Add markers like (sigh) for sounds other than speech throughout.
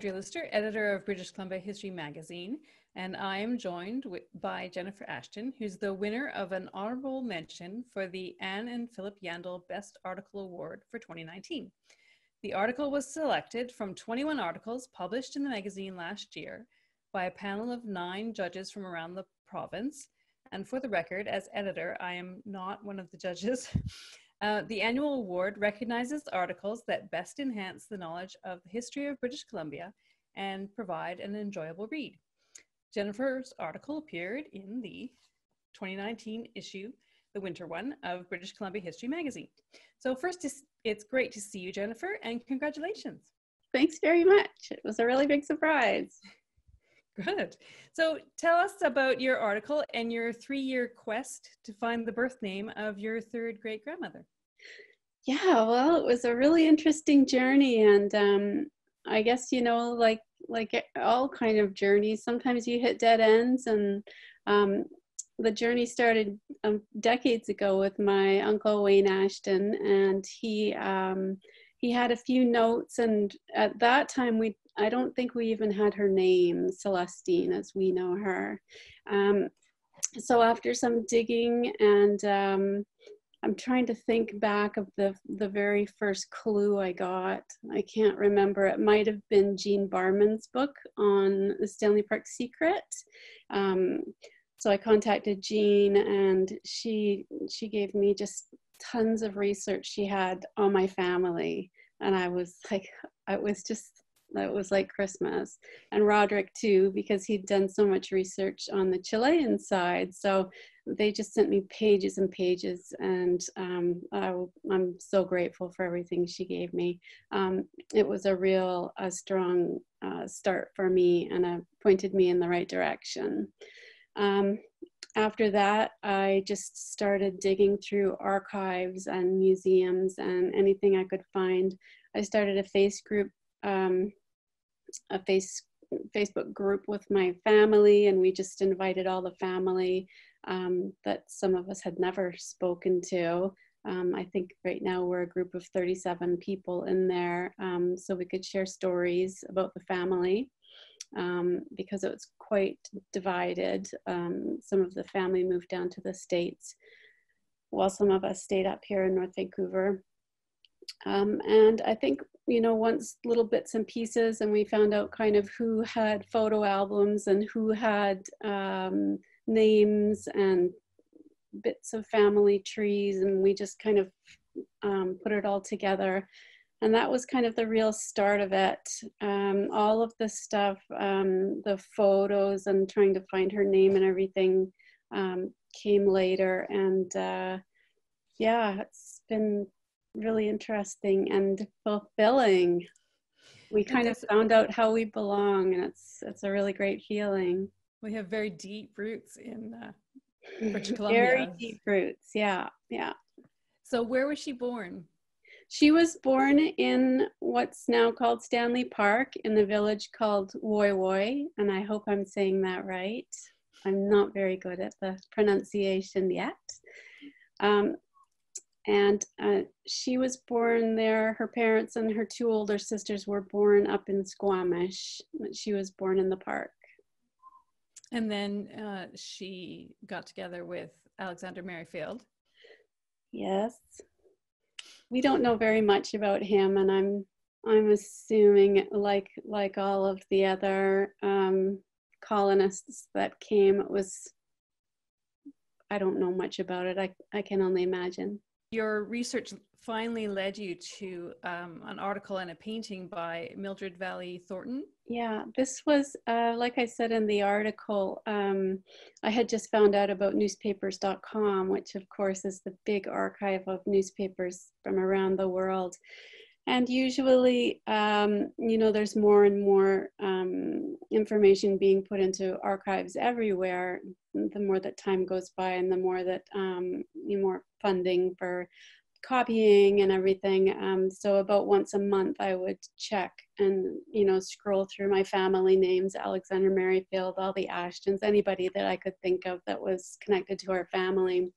Andrea Lister, editor of British Columbia History Magazine, and I am joined by Jennifer Ashton, who's the winner of an honorable mention for the Anne and Philip Yandle Best Article Award for 2019. The article was selected from 21 articles published in the magazine last year by a panel of nine judges from around the province. And for the record, as editor, I am not one of the judges. (laughs) Uh, the annual award recognizes articles that best enhance the knowledge of the history of British Columbia and provide an enjoyable read. Jennifer's article appeared in the 2019 issue, the winter one of British Columbia History Magazine. So first, it's great to see you, Jennifer, and congratulations. Thanks very much. It was a really big surprise. Good. So tell us about your article and your three year quest to find the birth name of your third great grandmother. Yeah, well, it was a really interesting journey. And um, I guess, you know, like like all kind of journeys, sometimes you hit dead ends. And um, the journey started um, decades ago with my uncle Wayne Ashton, and he um, he had a few notes. And at that time, we I don't think we even had her name, Celestine, as we know her. Um, so after some digging and um, I'm trying to think back of the the very first clue I got. I can't remember. It might have been Jean Barman's book on the Stanley Park Secret. Um, so I contacted Jean, and she she gave me just tons of research she had on my family, and I was like, it was just that was like Christmas. And Roderick too, because he'd done so much research on the Chilean side. So they just sent me pages and pages, and um, I, am so grateful for everything she gave me. Um, it was a real a strong uh, start for me and uh, pointed me in the right direction. Um, after that, I just started digging through archives and museums and anything I could find. I started a face group um, a face Facebook group with my family, and we just invited all the family um, that some of us had never spoken to. Um, I think right now we're a group of 37 people in there, um, so we could share stories about the family um, because it was quite divided. Um, some of the family moved down to the States, while some of us stayed up here in North Vancouver. Um, and I think you know, once little bits and pieces, and we found out kind of who had photo albums and who had um, names and bits of family trees, and we just kind of um, put it all together. And that was kind of the real start of it. Um, all of the stuff, um, the photos, and trying to find her name and everything um, came later. And uh, yeah, it's been really interesting and fulfilling. We kind of found out how we belong, and it's it's a really great feeling. We have very deep roots in uh, British (laughs) Columbia. Very deep roots, yeah, yeah. So, where was she born? She was born in what's now called Stanley Park in the village called Woy Woy, and I hope I'm saying that right. I'm not very good at the pronunciation yet. Um, and uh, she was born there. Her parents and her two older sisters were born up in Squamish. She was born in the park. And then uh, she got together with Alexander Merrifield. Yes. We don't know very much about him, and I'm I'm assuming, like like all of the other um, colonists that came, it was. I don't know much about it. I I can only imagine your research finally led you to um, an article and a painting by Mildred Valley Thornton. Yeah, this was, uh, like I said in the article, um, I had just found out about newspapers.com, which of course is the big archive of newspapers from around the world. And usually, um, you know, there's more and more um, information being put into archives everywhere. The more that time goes by, and the more that um, more funding for copying and everything. Um, so about once a month, I would check and you know scroll through my family names: Alexander Merrifield, all the Ashtons, anybody that I could think of that was connected to our family.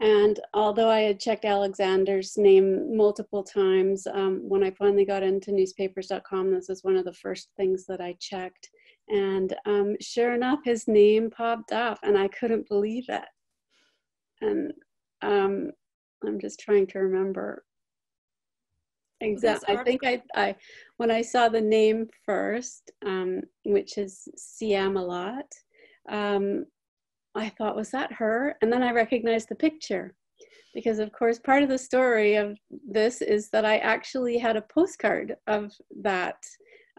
And although I had checked Alexander's name multiple times, um, when I finally got into newspapers.com, this was one of the first things that I checked. And um, sure enough, his name popped up, and I couldn't believe it. And um, I'm just trying to remember exactly. I think I, I, when I saw the name first, um, which is Siamelaht, um, I thought, was that her? And then I recognized the picture. Because, of course, part of the story of this is that I actually had a postcard of that,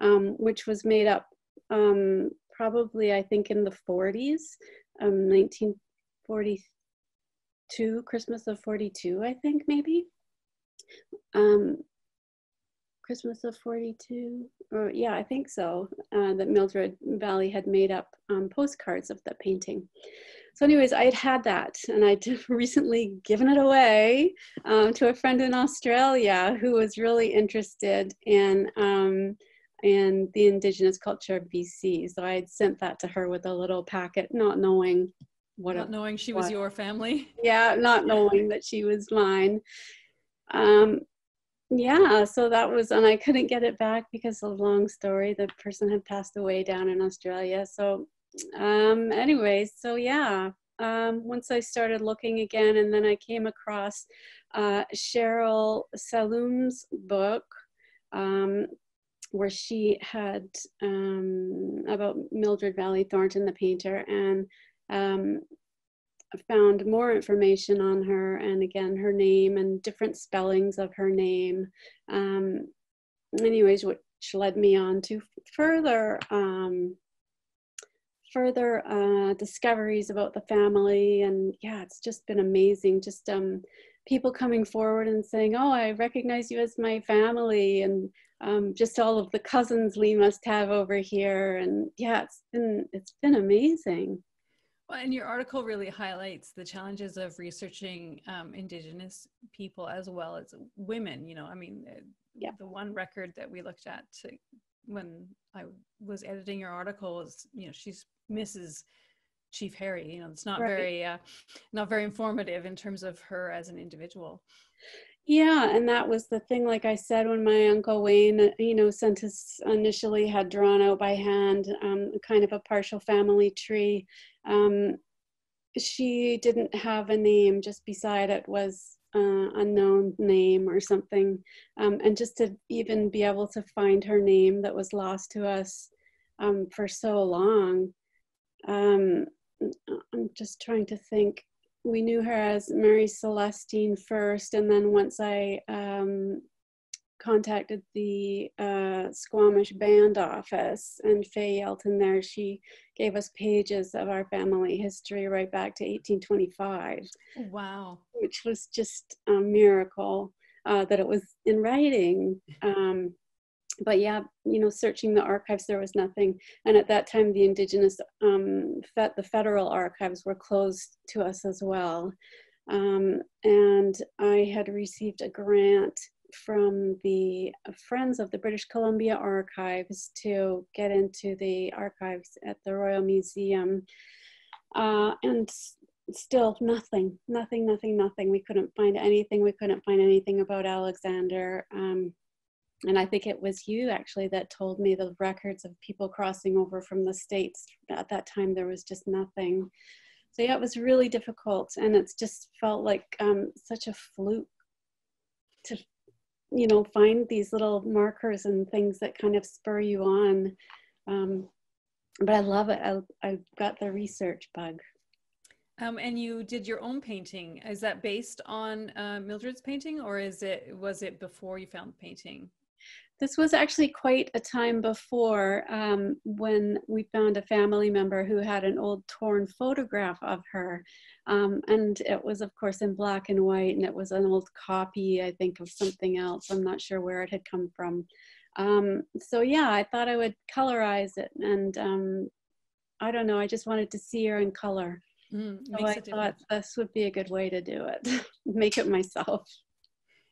um, which was made up um, probably, I think, in the 40s, 1942, um, Christmas of 42, I think, maybe. Um, Christmas of 42, or yeah, I think so, uh, that Mildred Valley had made up um, postcards of the painting. So anyways, I had had that and I'd (laughs) recently given it away um, to a friend in Australia who was really interested in, um, in the indigenous culture of BC. So I had sent that to her with a little packet, not knowing what Not knowing she was your family. Yeah, not knowing that she was mine. Um, yeah so that was and i couldn't get it back because of a long story the person had passed away down in australia. So um anyways so yeah um, once I started looking again, and then I came across uh, Sheryl Salloum's book, um, where she had um, about Mildred Valley Thornton, the painter, and um, found more information on her and again her name and different spellings of her name. Um, anyways which led me on to further um, further uh, discoveries about the family. And yeah it's just been amazing. Just um, people coming forward and saying oh i recognize you as my family and um, just all of the cousins we must have over here. And yeah it's been it's been amazing well, and your article really highlights the challenges of researching um, Indigenous people as well as women. You know, I mean, yeah. the one record that we looked at to, when I was editing your article was, you know, she's Mrs. Chief Harry. You know, it's not right. very, uh, not very informative in terms of her as an individual. Yeah, and that was the thing. Like I said, when my uncle Wayne, uh, you know, sent us initially had drawn out by hand, um, kind of a partial family tree. Um, she didn't have a name. Just beside it was uh, unknown name or something, um, and just to even be able to find her name that was lost to us um, for so long. Um, I'm just trying to think we knew her as Mary Celestine first, and then once I um, contacted the uh, Squamish band office and Faye Yelton there, she gave us pages of our family history right back to 1825. Wow. Which was just a miracle uh, that it was in writing. Um, but yeah, you know, searching the archives, there was nothing. And at that time, the indigenous, um, fe- the federal archives were closed to us as well. Um, and I had received a grant from the Friends of the British Columbia Archives to get into the archives at the Royal Museum. Uh, and still nothing, nothing, nothing, nothing. We couldn't find anything. We couldn't find anything about Alexander. Um, and I think it was you actually that told me the records of people crossing over from the States. At that time, there was just nothing. So, yeah, it was really difficult. And it's just felt like um, such a fluke to, you know, find these little markers and things that kind of spur you on. Um, but I love it. I, I got the research bug. Um, and you did your own painting. Is that based on uh, Mildred's painting, or is it was it before you found the painting? This was actually quite a time before um, when we found a family member who had an old torn photograph of her. Um, and it was, of course, in black and white, and it was an old copy, I think, of something else. I'm not sure where it had come from. Um, so, yeah, I thought I would colorize it. And um, I don't know, I just wanted to see her in color. Mm, so I thought this would be a good way to do it, (laughs) make it myself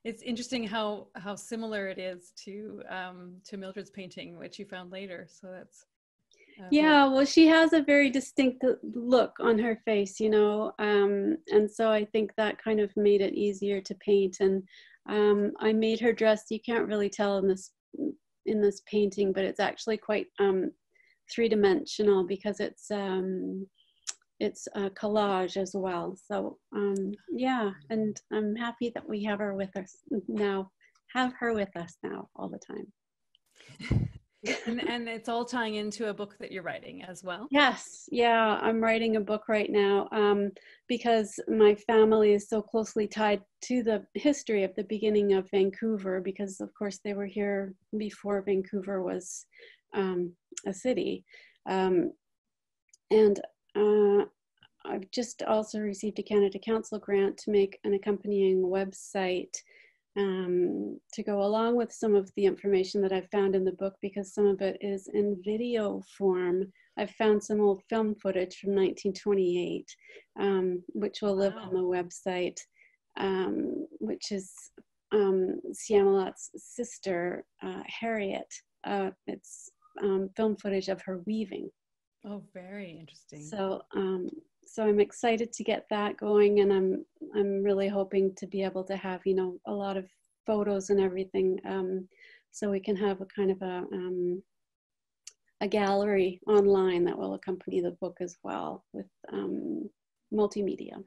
it's interesting how how similar it is to um, to Mildred's painting, which you found later. So that's yeah well she has a very distinct look on her face you know um, and so i think that kind of made it easier to paint and um, i made her dress you can't really tell in this in this painting but it's actually quite um, three-dimensional because it's um, it's a collage as well so um, yeah and i'm happy that we have her with us now have her with us now all the time and, and it's all tying into a book that you're writing as well. Yes, yeah, I'm writing a book right now um, because my family is so closely tied to the history of the beginning of Vancouver. Because of course they were here before Vancouver was um, a city, um, and uh, I've just also received a Canada Council grant to make an accompanying website um, to go along with some of the information that I've found in the book because some of it is in video form. I've found some old film footage from 1928, um, which will live wow. on the website, um, which is um, Siamelaht's sister, uh, Harriet. Uh, it's um, film footage of her weaving. Oh, very interesting. So, um, so I'm excited to get that going, and I'm I'm really hoping to be able to have you know a lot of photos and everything, um, so we can have a kind of a um, a gallery online that will accompany the book as well with um, multimedia.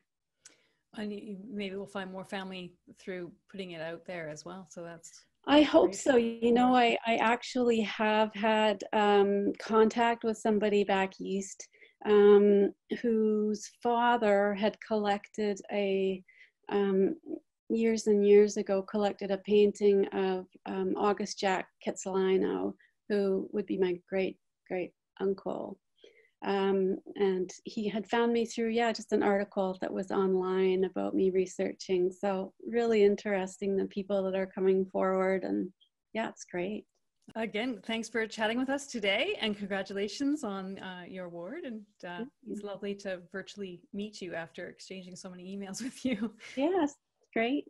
And maybe we'll find more family through putting it out there as well. So that's. I hope so. You know, I, I actually have had um, contact with somebody back east um, whose father had collected a um, years and years ago collected a painting of um, August Jack Khatsahlano, who would be my great great uncle. Um, and he had found me through, yeah, just an article that was online about me researching. So really interesting the people that are coming forward, and yeah, it's great. Again, thanks for chatting with us today and congratulations on uh, your award. And uh, it's lovely to virtually meet you after exchanging so many emails (laughs) with you. Yes, great.